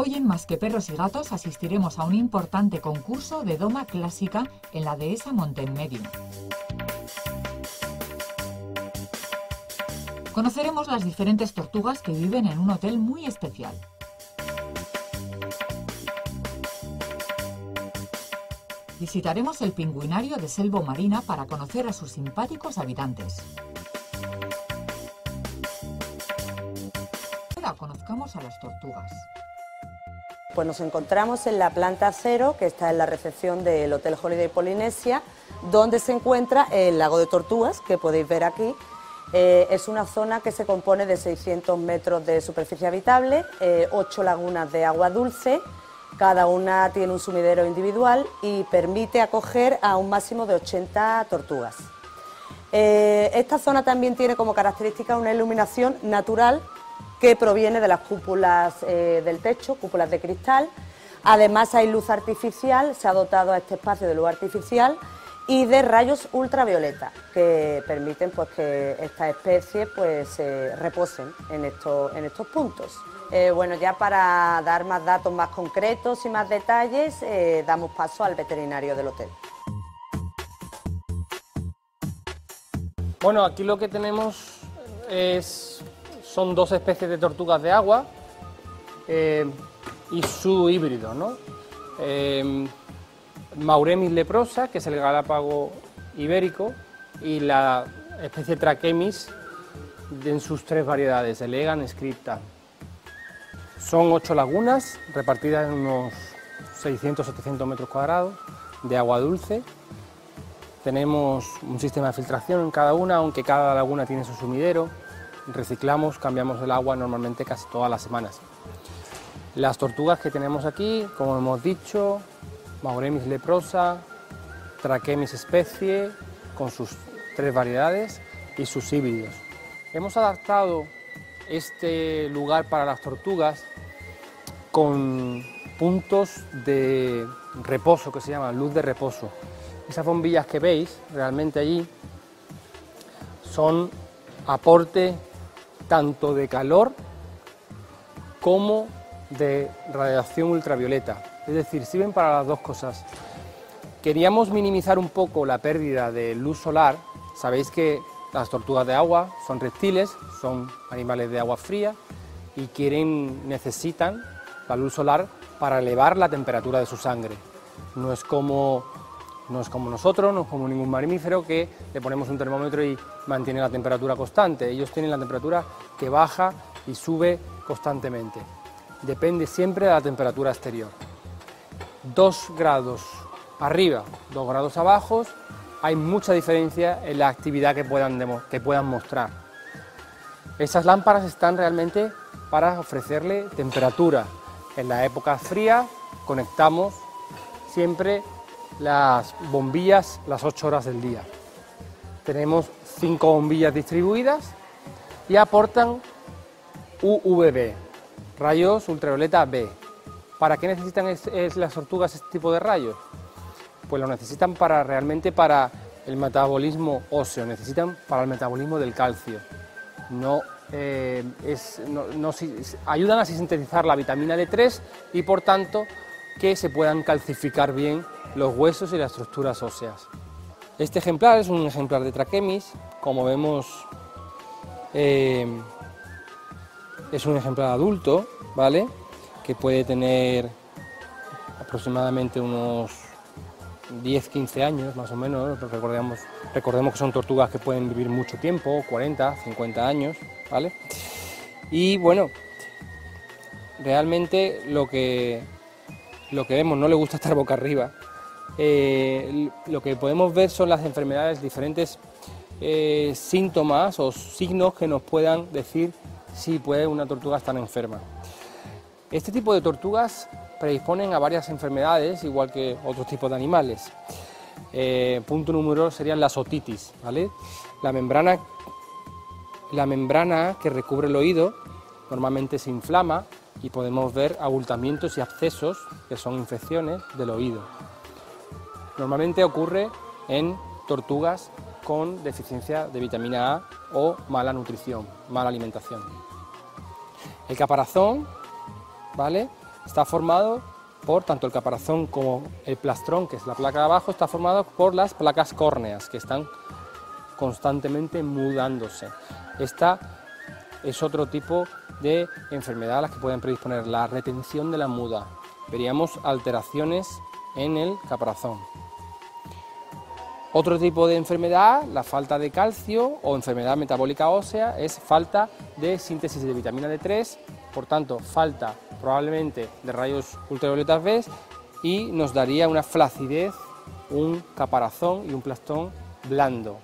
Hoy en Más que Perros y Gatos asistiremos a un importante concurso de doma clásica en la dehesa Montemedium. Conoceremos las diferentes tortugas que viven en un hotel muy especial. Visitaremos el pingüinario de Selvo Marina para conocer a sus simpáticos habitantes. Ahora conozcamos a las tortugas. Pues nos encontramos en la planta cero, que está en la recepción del Hotel Holiday Polinesia, donde se encuentra el lago de Tortugas, que podéis ver aquí. Eh, es una zona que se compone de 600 metros de superficie habitable, eh, 8 lagunas de agua dulce, cada una tiene un sumidero individual y permite acoger a un máximo de 80 tortugas. Eh, esta zona también tiene como característica una iluminación natural que proviene de las cúpulas eh, del techo, cúpulas de cristal. Además hay luz artificial, se ha dotado a este espacio de luz artificial y de rayos ultravioleta que permiten pues, que estas especies pues, se reposen en estos, en estos puntos. Eh, bueno, ya para dar más datos más concretos y más detalles, eh, damos paso al veterinario del hotel. Bueno, aquí lo que tenemos es, son dos especies de tortugas de agua eh, y su híbrido, ¿no? Mauremis leprosa, que es el galápago ibérico, y la especie Trachemis en sus tres variedades, Elegan, Scripta. Son ocho lagunas repartidas en unos 600-700 metros cuadrados de agua dulce. Tenemos un sistema de filtración en cada una, aunque cada laguna tiene su sumidero. Reciclamos, cambiamos el agua normalmente casi todas las semanas. Las tortugas que tenemos aquí, como hemos dicho, Mauremis leprosa, Trachemis especie, con sus tres variedades y sus híbridos. Hemos adaptado este lugar para las tortugas con puntos de reposo que se llaman luz de reposo. Esas bombillas que veis realmente allí son aporte tanto de calor como de radiación ultravioleta, es decir, sirven para las dos cosas. Queríamos minimizar un poco la pérdida de luz solar, sabéis que las tortugas de agua son reptiles, son animales de agua fría y necesitan la luz solar para elevar la temperatura de su sangre. No es como, no es como nosotros, no es como ningún mamífero que le ponemos un termómetro y mantiene la temperatura constante. Ellos tienen la temperatura que baja y sube constantemente. Depende siempre de la temperatura exterior. Dos grados arriba, dos grados abajo, hay mucha diferencia en la actividad que puedan, que puedan mostrar. Estas lámparas están realmente para ofrecerle temperatura. En la época fría conectamos siempre las bombillas las 8 horas del día. Tenemos cinco bombillas distribuidas y aportan UVB, rayos ultravioleta B. ¿Para qué necesitan las tortugas este tipo de rayos? Pues lo necesitan para realmente para el metabolismo óseo, necesitan para el metabolismo del calcio. No, eh, ayudan a sintetizar la vitamina D3 y por tanto que se puedan calcificar bien los huesos y las estructuras óseas. Este ejemplar es un ejemplar de Trachemis, como vemos eh, es un ejemplar adulto, ¿vale? Que puede tener aproximadamente unos 10-15 años más o menos, recordemos, recordemos que son tortugas que pueden vivir mucho tiempo, 40, 50 años, ¿vale? Y bueno, realmente lo que, lo que vemos, no le gusta estar boca arriba, eh, lo que podemos ver son las enfermedades, diferentes eh, síntomas o signos que nos puedan decir si puede una tortuga estar enferma. Este tipo de tortugas predisponen a varias enfermedades, igual que otros tipos de animales. Eh, punto número serían las otitis, ¿vale? La membrana, la membrana que recubre el oído normalmente se inflama y podemos ver abultamientos y abscesos, que son infecciones del oído. Normalmente ocurre en tortugas con deficiencia de vitamina A o mala nutrición, mala alimentación. El caparazón, ¿vale? está formado por tanto el caparazón como el plastrón, que es la placa de abajo, está formado por las placas córneas, que están constantemente mudándose. Esta es otro tipo de enfermedad a las que pueden predisponer la retención de la muda. Veríamos alteraciones en el caparazón. Otro tipo de enfermedad, la falta de calcio o enfermedad metabólica ósea, es falta de síntesis de vitamina D3, por tanto, falta probablemente de rayos ultravioletas B y nos daría una flacidez, un caparazón y un plastón blando.